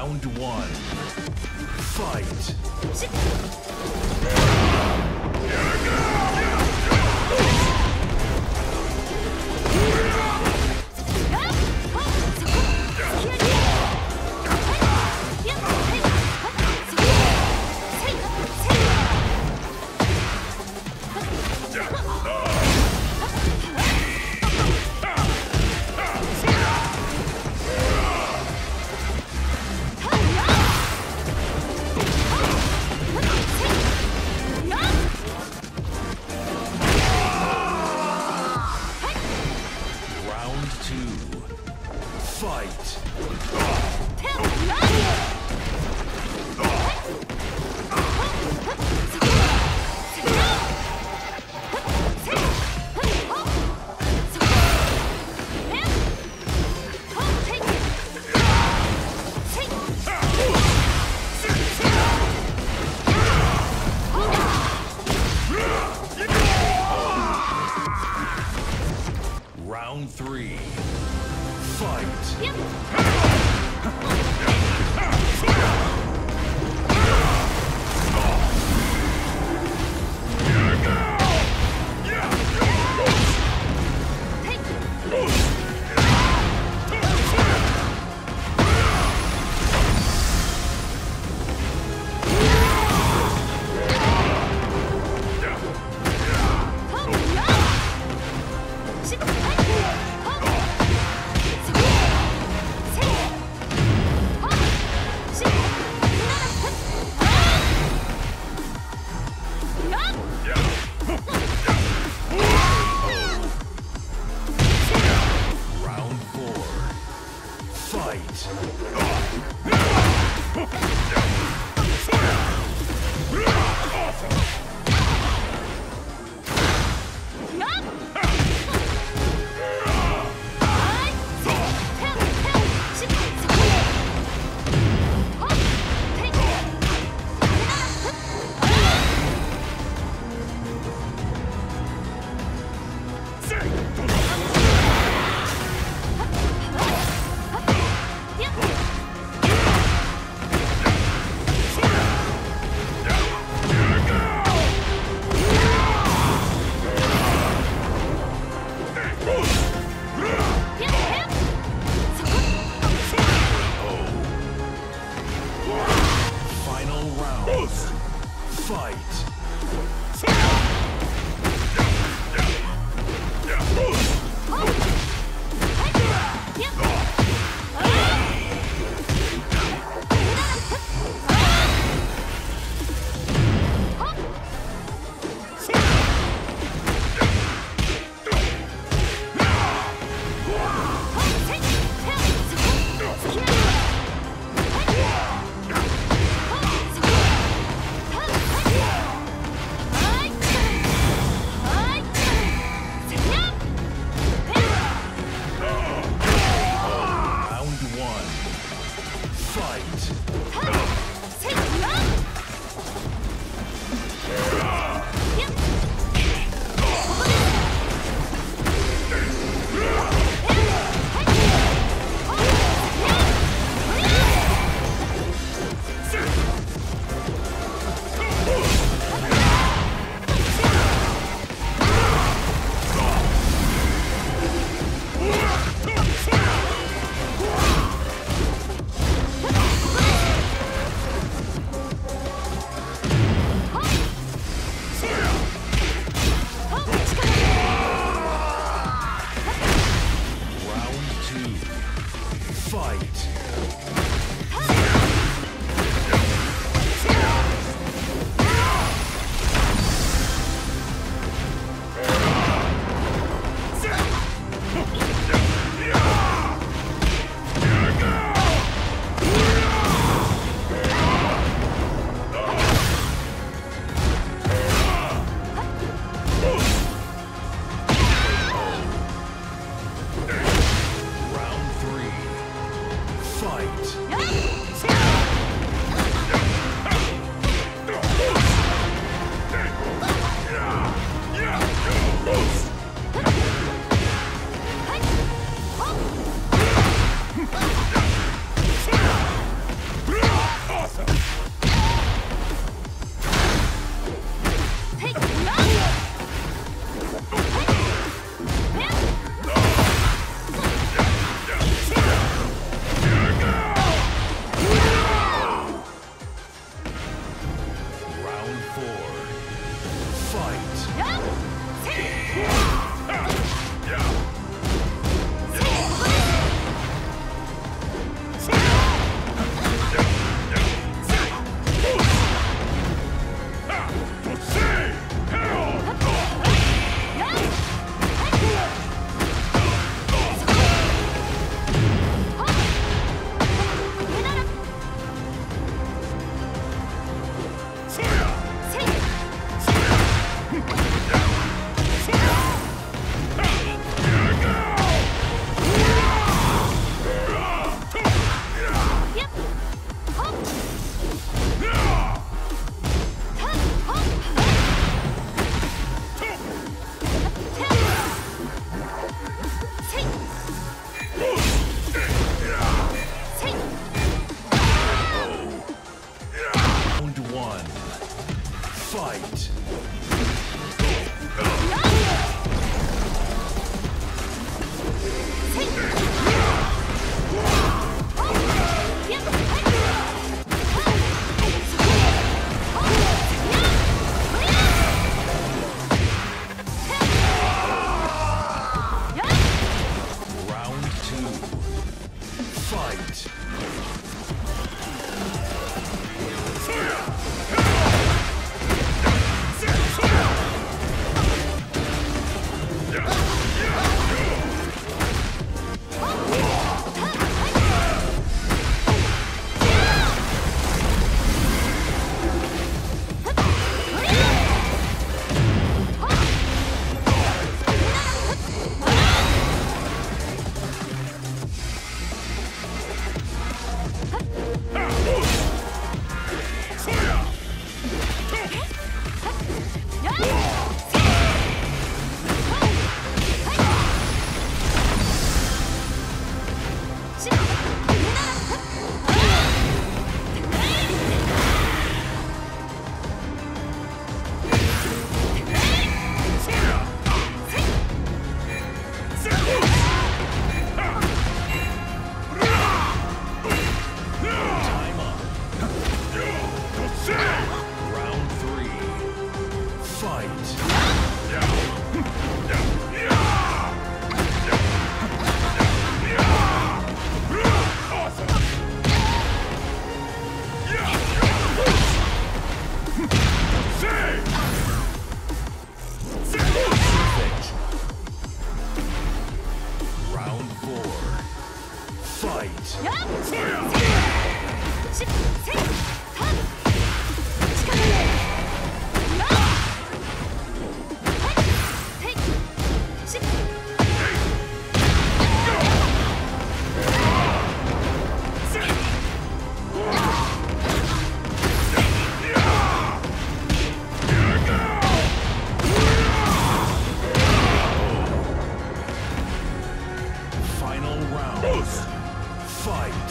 Round one. Fight. Round three. Fight. Round one. Fight. Final round. Fight.